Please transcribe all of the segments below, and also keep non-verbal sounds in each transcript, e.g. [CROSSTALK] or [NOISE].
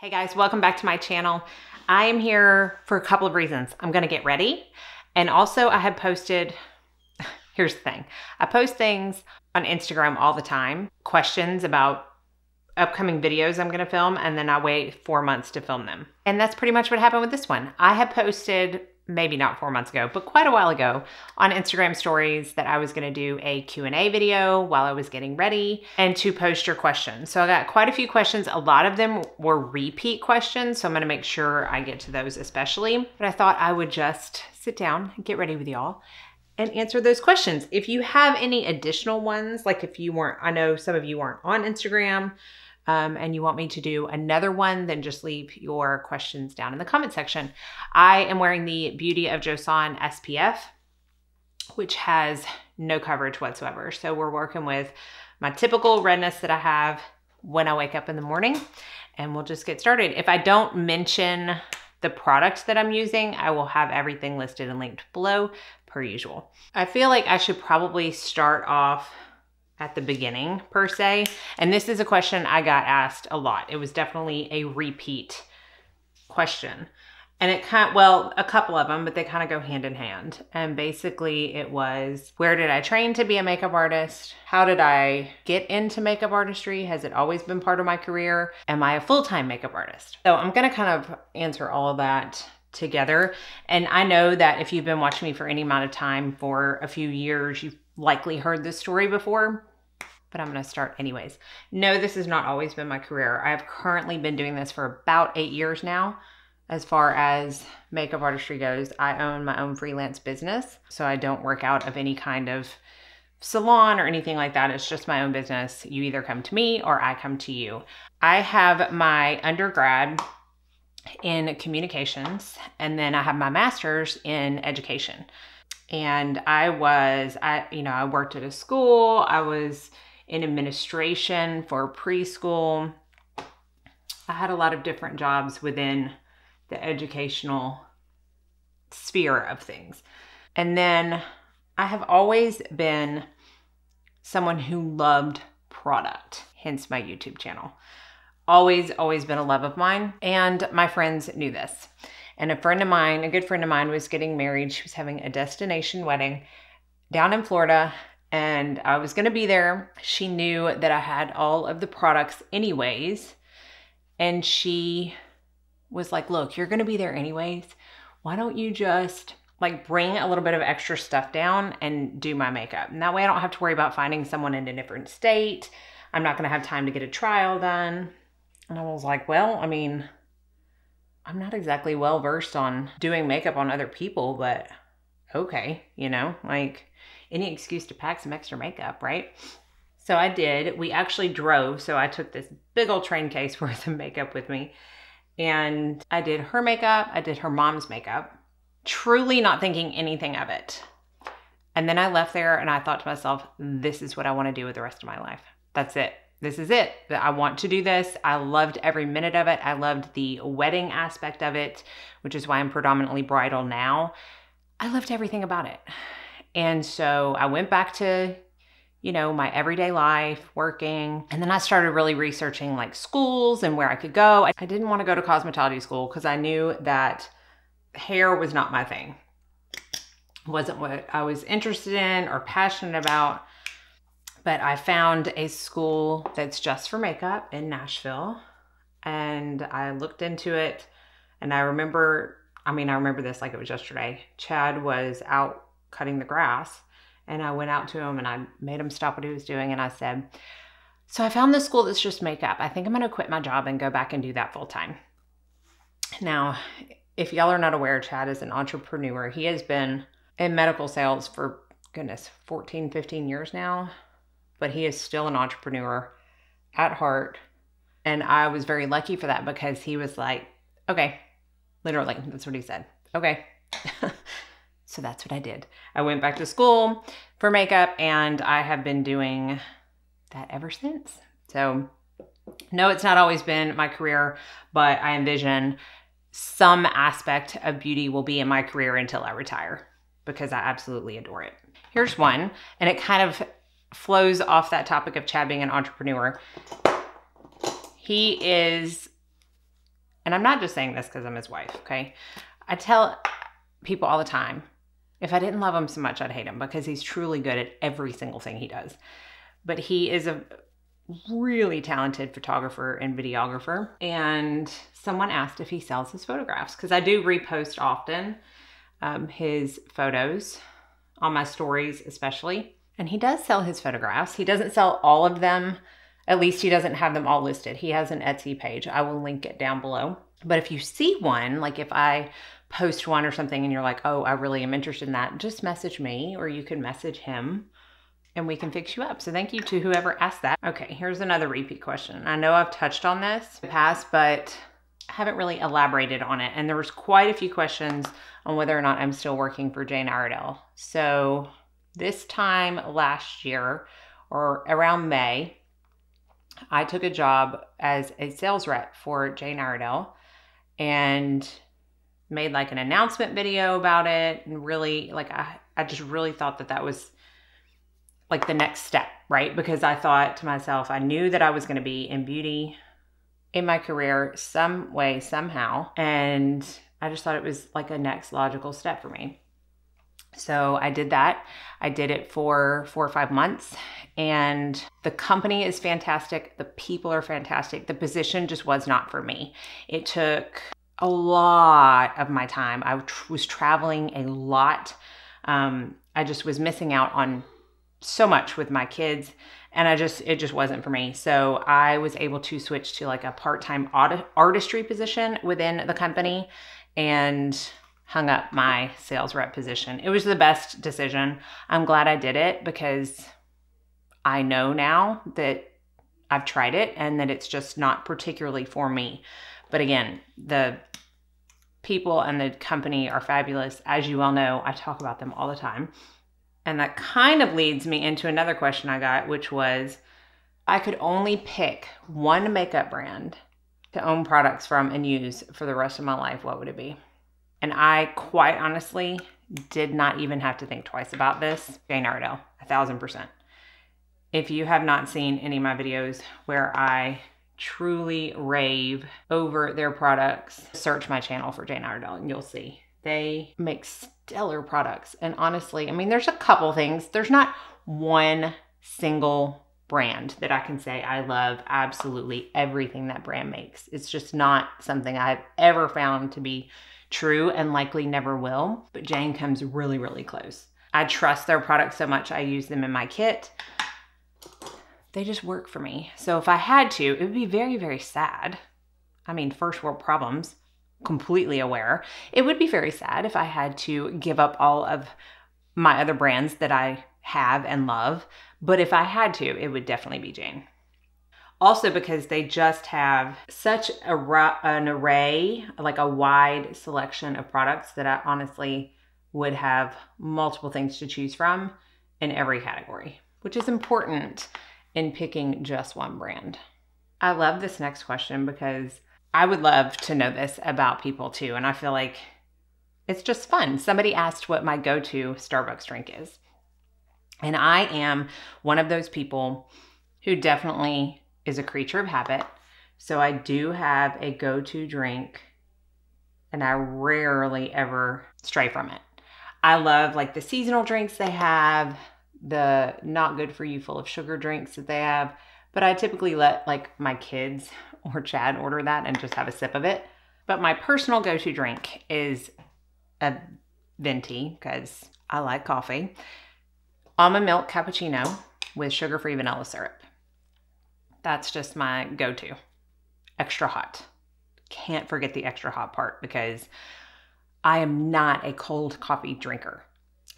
Hey guys, welcome back to my channel. I am here for a couple of reasons. I'm gonna get ready. And also I have posted, [LAUGHS] here's the thing. I post things on Instagram all the time, questions about upcoming videos I'm gonna film, and then I wait four months to film them. And that's pretty much what happened with this one. I have posted maybe not four months ago, but quite a while ago on Instagram stories that I was going to do a Q&A video while I was getting ready and to post your questions. So I got quite a few questions. A lot of them were repeat questions, so I'm going to make sure I get to those especially. But I thought I would just sit down and get ready with y'all and answer those questions. If you have any additional ones, like if you weren't, I know some of you aren't on Instagram, um, and you want me to do another one, then just leave your questions down in the comment section. I am wearing the Beauty of Joseon SPF, which has no coverage whatsoever. So we're working with my typical redness that I have when I wake up in the morning and we'll just get started. If I don't mention the product that I'm using, I will have everything listed and linked below per usual. I feel like I should probably start off at the beginning per se. And this is a question I got asked a lot. It was definitely a repeat question. And it kind of, well, a couple of them, but they kind of go hand in hand. And basically, it was where did I train to be a makeup artist? How did I get into makeup artistry? Has it always been part of my career? Am I a full time makeup artist? So I'm going to kind of answer all of that together. And I know that if you've been watching me for any amount of time for a few years, you've likely heard this story before but I'm going to start anyways. No, this has not always been my career. I've currently been doing this for about eight years now. As far as makeup artistry goes, I own my own freelance business. So I don't work out of any kind of salon or anything like that. It's just my own business. You either come to me or I come to you. I have my undergrad in communications and then I have my master's in education. And I was, I, you know, I worked at a school. I was in administration for preschool. I had a lot of different jobs within the educational sphere of things. And then I have always been someone who loved product, hence my YouTube channel. Always, always been a love of mine. And my friends knew this. And a friend of mine, a good friend of mine, was getting married. She was having a destination wedding down in Florida and I was going to be there. She knew that I had all of the products anyways. And she was like, Look, you're going to be there anyways. Why don't you just like bring a little bit of extra stuff down and do my makeup? And that way I don't have to worry about finding someone in a different state. I'm not going to have time to get a trial done. And I was like, Well, I mean, I'm not exactly well versed on doing makeup on other people, but okay, you know, like any excuse to pack some extra makeup, right? So I did. We actually drove. So I took this big old train case [LAUGHS] worth of makeup with me. And I did her makeup. I did her mom's makeup, truly not thinking anything of it. And then I left there and I thought to myself, this is what I want to do with the rest of my life. That's it. This is it. That I want to do this. I loved every minute of it. I loved the wedding aspect of it, which is why I'm predominantly bridal now. I loved everything about it. And so I went back to, you know, my everyday life, working. And then I started really researching like schools and where I could go. I didn't want to go to cosmetology school because I knew that hair was not my thing. wasn't what I was interested in or passionate about. But I found a school that's just for makeup in Nashville. And I looked into it. And I remember, I mean, I remember this like it was yesterday. Chad was out cutting the grass. And I went out to him and I made him stop what he was doing. And I said, So I found this school that's just makeup. I think I'm going to quit my job and go back and do that full time. Now, if y'all are not aware, Chad is an entrepreneur. He has been in medical sales for goodness, 14, 15 years now, but he is still an entrepreneur at heart. And I was very lucky for that because he was like, okay, literally, that's what he said. Okay. [LAUGHS] So that's what I did. I went back to school for makeup and I have been doing that ever since. So, no, it's not always been my career, but I envision some aspect of beauty will be in my career until I retire because I absolutely adore it. Here's one, and it kind of flows off that topic of Chad being an entrepreneur. He is and I'm not just saying this because I'm his wife, okay? I tell people all the time if I didn't love him so much, I'd hate him because he's truly good at every single thing he does. But he is a really talented photographer and videographer. And someone asked if he sells his photographs because I do repost often um, his photos on my stories, especially. And he does sell his photographs. He doesn't sell all of them. At least he doesn't have them all listed. He has an Etsy page. I will link it down below. But if you see one, like if I post one or something and you're like, oh, I really am interested in that, just message me or you can message him and we can fix you up. So thank you to whoever asked that. Okay, here's another repeat question. I know I've touched on this in the past, but I haven't really elaborated on it. And there was quite a few questions on whether or not I'm still working for Jane Iredale. So this time last year or around May, I took a job as a sales rep for Jane Iredale and made like an announcement video about it and really like I, I just really thought that that was like the next step right? Because i thought to myself i knew that i was going to be in beauty in my career some way somehow and i just thought it was like a next logical step for me. So i did that. I did it for four or five months and the company is fantastic. The people are fantastic. The position just was not for me. It took a lot of my time. I was traveling a lot. Um, I just was missing out on so much with my kids and I just it just wasn't for me. So I was able to switch to like a part-time artistry position within the company and hung up my sales rep position. It was the best decision. I'm glad I did it because I know now that I've tried it and that it's just not particularly for me. But again, the people and the company are fabulous. As you all know, I talk about them all the time. And that kind of leads me into another question I got, which was I could only pick one makeup brand to own products from and use for the rest of my life. What would it be? And I quite honestly did not even have to think twice about this. Jane Iredale, a thousand percent. If you have not seen any of my videos where I truly rave over their products, search my channel for Jane Iredale and you'll see. They make stellar products. And honestly, I mean, there's a couple things. There's not one single brand that I can say I love absolutely everything that brand makes. It's just not something I've ever found to be true and likely never will. But Jane comes really, really close. I trust their products so much, I use them in my kit they just work for me. So if I had to, it would be very, very sad. I mean, first world problems, completely aware. It would be very sad if I had to give up all of my other brands that I have and love. But if I had to, it would definitely be Jane. Also, because they just have such a, an array, like a wide selection of products that I honestly would have multiple things to choose from in every category, which is important in picking just one brand? I love this next question because I would love to know this about people too. And I feel like it's just fun. Somebody asked what my go to Starbucks drink is. And I am one of those people who definitely is a creature of habit. So I do have a go to drink and I rarely ever stray from it. I love like the seasonal drinks they have, the not good for you full of sugar drinks that they have. But I typically let like my kids [LAUGHS] or Chad order that and just have a sip of it. But my personal go to drink is a venti because I like coffee. Almond milk cappuccino with sugar free vanilla syrup. That's just my go to. Extra hot. Can't forget the extra hot part because I am not a cold coffee drinker.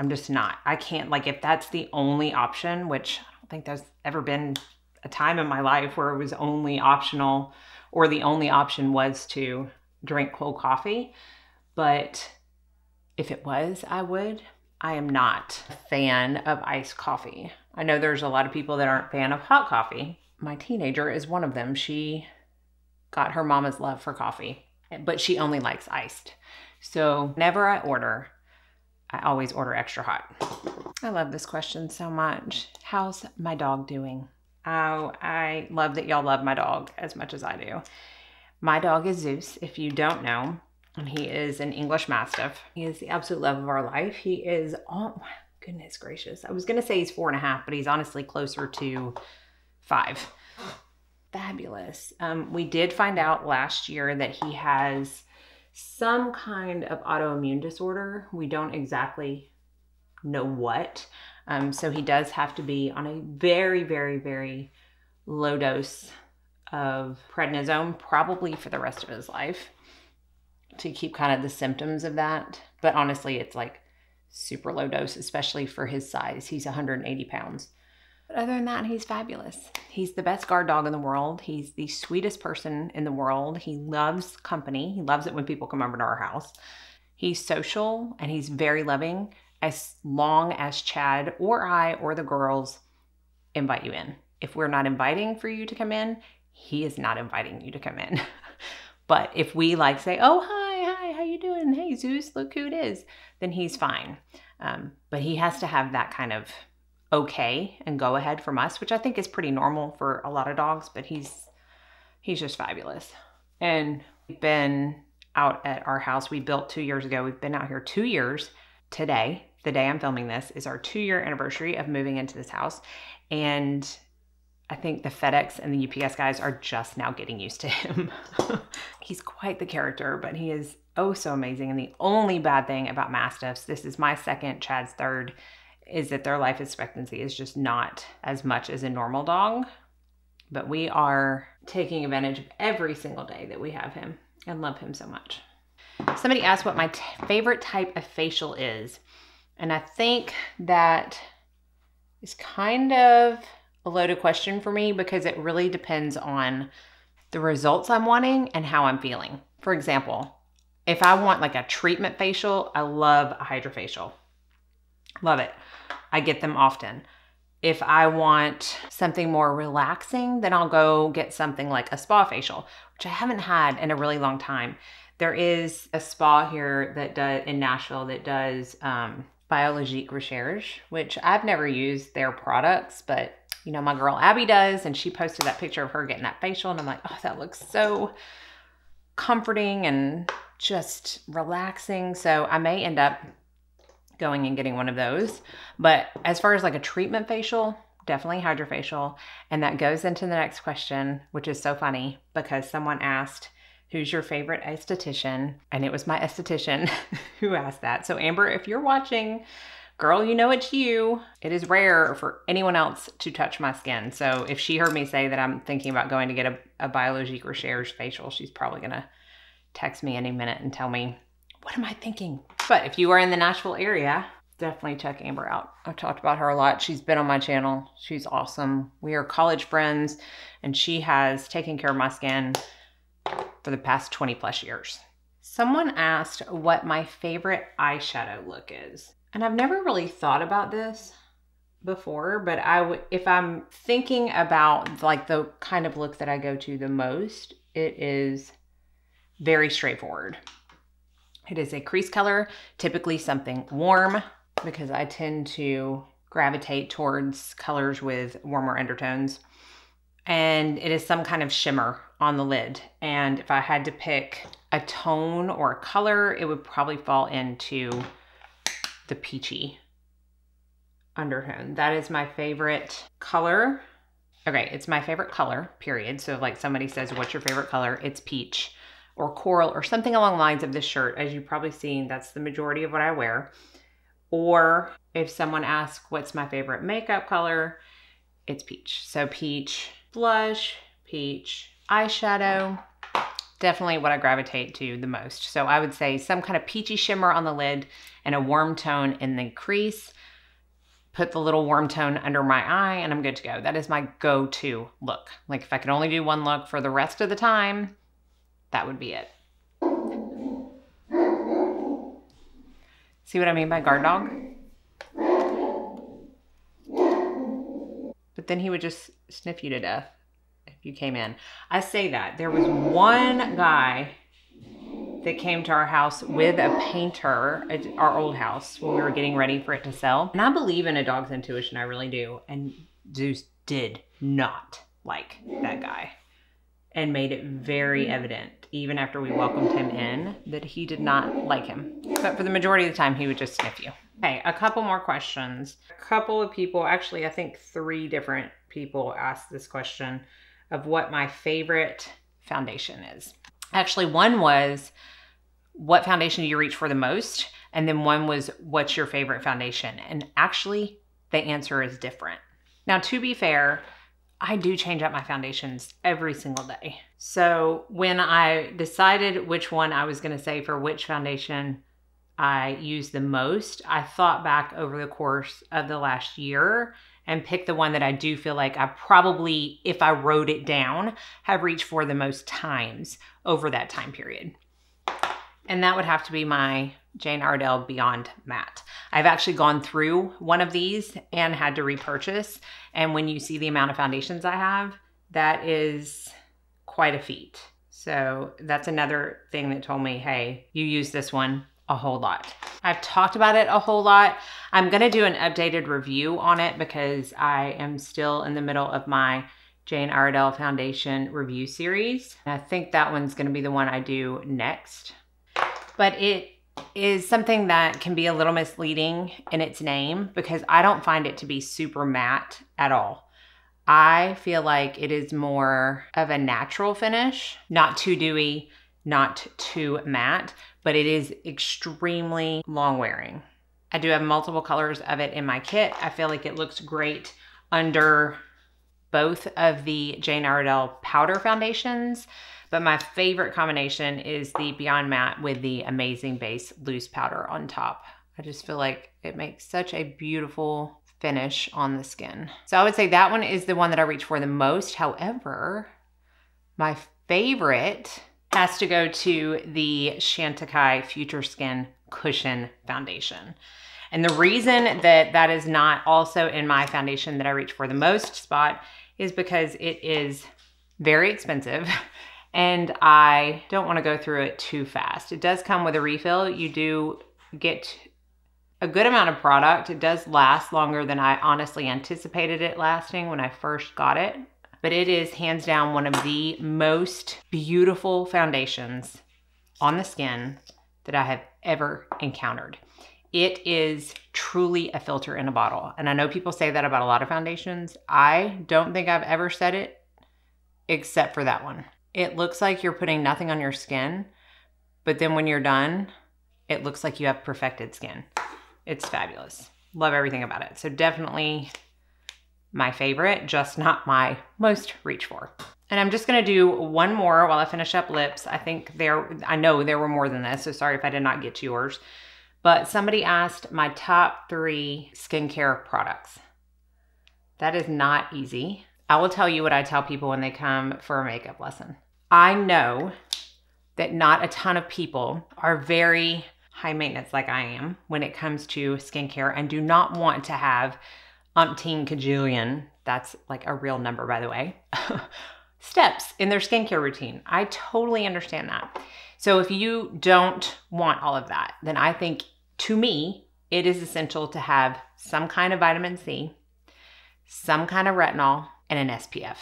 I'm just not. I can't, like, if that's the only option, which I don't think there's ever been a time in my life where it was only optional or the only option was to drink cold coffee. But if it was, I would. I am not a fan of iced coffee. I know there's a lot of people that aren't fan of hot coffee. My teenager is one of them. She got her mama's love for coffee, but she only likes iced. So whenever I order I always order extra hot. I love this question so much. How's my dog doing? Oh, I love that y'all love my dog as much as I do. My dog is Zeus, if you don't know, and he is an English Mastiff. He is the absolute love of our life. He is, oh goodness gracious. I was going to say he's four and a half, but he's honestly closer to five. Fabulous. Um, we did find out last year that he has some kind of autoimmune disorder. We don't exactly know what. Um, so he does have to be on a very, very, very low dose of prednisone, probably for the rest of his life, to keep kind of the symptoms of that. But honestly, it's like super low dose, especially for his size. He's 180 pounds. But other than that, he's fabulous. He's the best guard dog in the world. He's the sweetest person in the world. He loves company. He loves it when people come over to our house. He's social and he's very loving as long as Chad or I or the girls invite you in. If we're not inviting for you to come in, he is not inviting you to come in. [LAUGHS] but if we like say, "Oh, hi, hi, how you doing? Hey, Zeus, look who it is," then he's fine. Um, but he has to have that kind of okay and go ahead from us, which I think is pretty normal for a lot of dogs, but he's he's just fabulous. And we've been out at our house we built 2 years ago. We've been out here 2 years today. The day I'm filming this is our 2-year anniversary of moving into this house and I think the FedEx and the UPS guys are just now getting used to him. [LAUGHS] He's quite the character, but he is oh so amazing. And the only bad thing about Mastiffs, this is my second, Chad's third, is that their life expectancy is just not as much as a normal dog. But we are taking advantage of every single day that we have him and love him so much. Somebody asked what my t- favorite type of facial is. And I think that is kind of a loaded question for me because it really depends on the results I'm wanting and how I'm feeling. For example, if I want like a treatment facial, I love a hydrofacial. Love it. I get them often. If I want something more relaxing, then I'll go get something like a spa facial, which I haven't had in a really long time. There is a spa here that does in Nashville that does um, Biologique Recherche, which I've never used their products, but you know, my girl Abby does, and she posted that picture of her getting that facial, and I'm like, oh, that looks so comforting and just relaxing. So I may end up going and getting one of those. But as far as like a treatment facial, definitely hydrofacial. And that goes into the next question, which is so funny because someone asked, Who's your favorite esthetician? And it was my esthetician [LAUGHS] who asked that. So, Amber, if you're watching, girl, you know it's you. It is rare for anyone else to touch my skin. So, if she heard me say that I'm thinking about going to get a, a Biologique Recherche facial, she's probably going to text me any minute and tell me what am I thinking? But if you are in the Nashville area, definitely check Amber out. I've talked about her a lot. She's been on my channel. She's awesome. We are college friends, and she has taken care of my skin for the past 20 plus years. Someone asked what my favorite eyeshadow look is. And I've never really thought about this before, but I would if I'm thinking about like the kind of look that I go to the most, it is very straightforward. It is a crease color, typically something warm because I tend to gravitate towards colors with warmer undertones. And it is some kind of shimmer on the lid. And if I had to pick a tone or a color, it would probably fall into the peachy undertone. That is my favorite color. Okay, it's my favorite color, period. So if like somebody says, what's your favorite color? It's peach or coral or something along the lines of this shirt. As you've probably seen, that's the majority of what I wear. Or if someone asks, what's my favorite makeup color? It's peach. So peach blush, peach eyeshadow, definitely what I gravitate to the most. So I would say some kind of peachy shimmer on the lid and a warm tone in the crease. Put the little warm tone under my eye and I'm good to go. That is my go-to look. Like if I could only do one look for the rest of the time, that would be it. See what I mean by guard dog? But then he would just sniff you to death if you came in. I say that. There was one guy that came to our house with a painter our old house when we were getting ready for it to sell. And I believe in a dog's intuition, I really do. And Zeus did not like that guy and made it very mm. evident, even after we welcomed him in, that he did not like him. But for the majority of the time, he would just sniff you. Okay, a couple more questions. A couple of people, actually, I think three different people asked this question of what my favorite foundation is. Actually, one was, what foundation do you reach for the most? And then one was, what's your favorite foundation? And actually, the answer is different. Now, to be fair, I do change up my foundations every single day. So when I decided which one I was going to say for which foundation I use the most, I thought back over the course of the last year and picked the one that I do feel like I probably, if I wrote it down, have reached for the most times over that time period. And that would have to be my Jane Iredale Beyond Matte. I've actually gone through one of these and had to repurchase. And when you see the amount of foundations I have, that is quite a feat. So that's another thing that told me, hey, you use this one a whole lot. I've talked about it a whole lot. I'm going to do an updated review on it because I am still in the middle of my Jane Iredale Foundation review series. And I think that one's going to be the one I do next. But it is something that can be a little misleading in its name because I don't find it to be super matte at all. I feel like it is more of a natural finish, not too dewy, not too matte, but it is extremely long wearing. I do have multiple colors of it in my kit. I feel like it looks great under both of the Jane Iredale powder foundations but my favorite combination is the Beyond Matte with the Amazing Base loose powder on top. I just feel like it makes such a beautiful finish on the skin. So I would say that one is the one that I reach for the most. However, my favorite has to go to the Chantecaille Future Skin Cushion Foundation. And the reason that that is not also in my foundation that I reach for the most spot is because it is very expensive [LAUGHS] and I don't want to go through it too fast. It does come with a refill. You do get a good amount of product. It does last longer than I honestly anticipated it lasting when I first got it. But it is hands down one of the most beautiful foundations on the skin that I have ever encountered. It is truly a filter in a bottle. And I know people say that about a lot of foundations. I don't think I've ever said it except for that one. It looks like you're putting nothing on your skin, but then when you're done, it looks like you have perfected skin. It's fabulous. Love everything about it. So definitely my favorite, just not my most reach for. And I'm just gonna do one more while I finish up lips. I think there, I know there were more than this, so sorry if I did not get to yours. But somebody asked my top three skincare products. That is not easy. I will tell you what I tell people when they come for a makeup lesson. I know that not a ton of people are very high maintenance like I am when it comes to skincare and do not want to have umpteen cajillion, that's like a real number by the way, [LAUGHS] steps in their skincare routine. I totally understand that. So if you don't want all of that, then I think to me, it is essential to have some kind of vitamin C, some kind of retinol, and an SPF.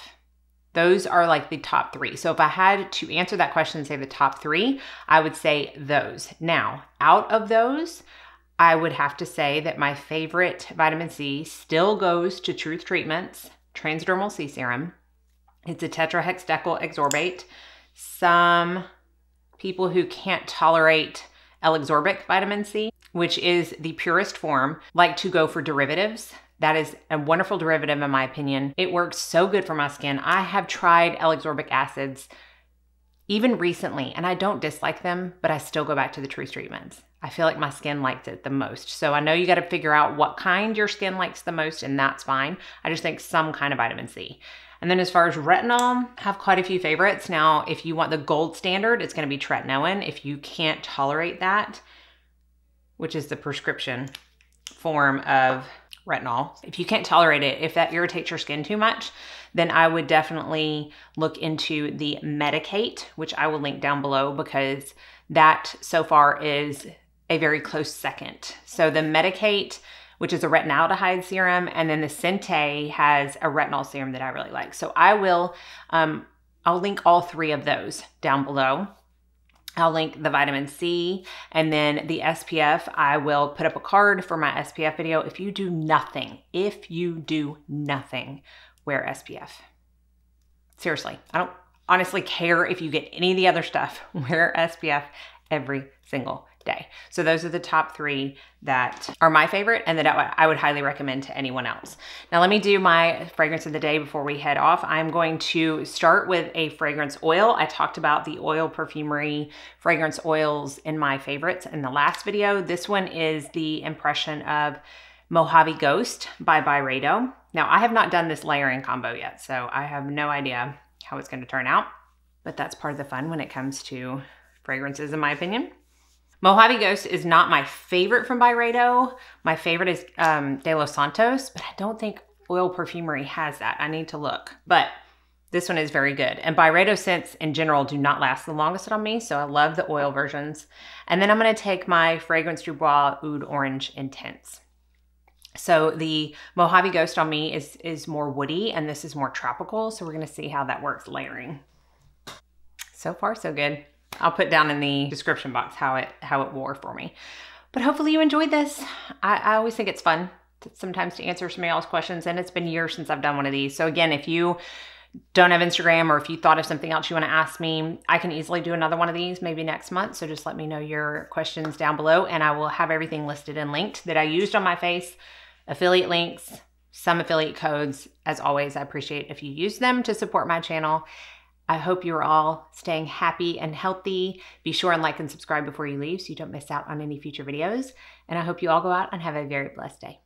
Those are like the top three. So if I had to answer that question and say the top three, I would say those. Now, out of those, I would have to say that my favorite vitamin C still goes to Truth Treatments Transdermal C Serum. It's a tetrahexadecyl ascorbate. Some people who can't tolerate L-ascorbic vitamin C, which is the purest form, like to go for derivatives. That is a wonderful derivative in my opinion. It works so good for my skin. I have tried L-ascorbic acids even recently and I don't dislike them, but I still go back to the Truth treatments. I feel like my skin likes it the most. So I know you got to figure out what kind your skin likes the most and that's fine. I just think some kind of vitamin C. And then as far as retinol, I have quite a few favorites. Now, if you want the gold standard, it's going to be tretinoin. If you can't tolerate that, which is the prescription form of retinol. If you can't tolerate it, if that irritates your skin too much, then I would definitely look into the Medik8, which I will link down below because that so far is a very close second. So the Medik8, which is a retinaldehyde serum, and then the Sente has a retinol serum that I really like. So I will um, I'll link all three of those down below. I'll link the vitamin C and then the SPF. I will put up a card for my SPF video. If you do nothing, if you do nothing, wear SPF. Seriously, I don't honestly care if you get any of the other stuff. [LAUGHS] Wear SPF every single day. So those are the top three that are my favorite and that I would highly recommend to anyone else. Now let me do my fragrance of the day before we head off. I'm going to start with a fragrance oil. I talked about the oil perfumery fragrance oils in my favorites in the last video. This one is the impression of Mojave Ghost by Byredo. Now I have not done this layering combo yet, so I have no idea how it's gonna turn out, but that's part of the fun when it comes to fragrances in my opinion. Mojave Ghost is not my favorite from Byredo. My favorite is um, De Los Santos, but I don't think Oil Perfumery has that. I need to look. But this one is very good. And Byredo scents in general do not last the longest on me, so I love the oil versions. And then I'm gonna take my Fragrance Du Bois Oud Orange Intense. So the Mojave Ghost on me is, is more woody and this is more tropical. So we're gonna see how that works layering. So far, so good. I'll put down in the description box how it how it wore for me. But hopefully you enjoyed this. I, I always think it's fun to, sometimes to answer some of y'all's questions and it's been years since I've done one of these. So again, if you don't have Instagram or if you thought of something else you want to ask me, I can easily do another one of these maybe next month. So just let me know your questions down below and I will have everything listed and linked that I used on my face, affiliate links, some affiliate codes. As always, I appreciate if you use them to support my channel. I hope you're all staying happy and healthy. Be sure and like and subscribe before you leave so you don't miss out on any future videos. And I hope you all go out and have a very blessed day.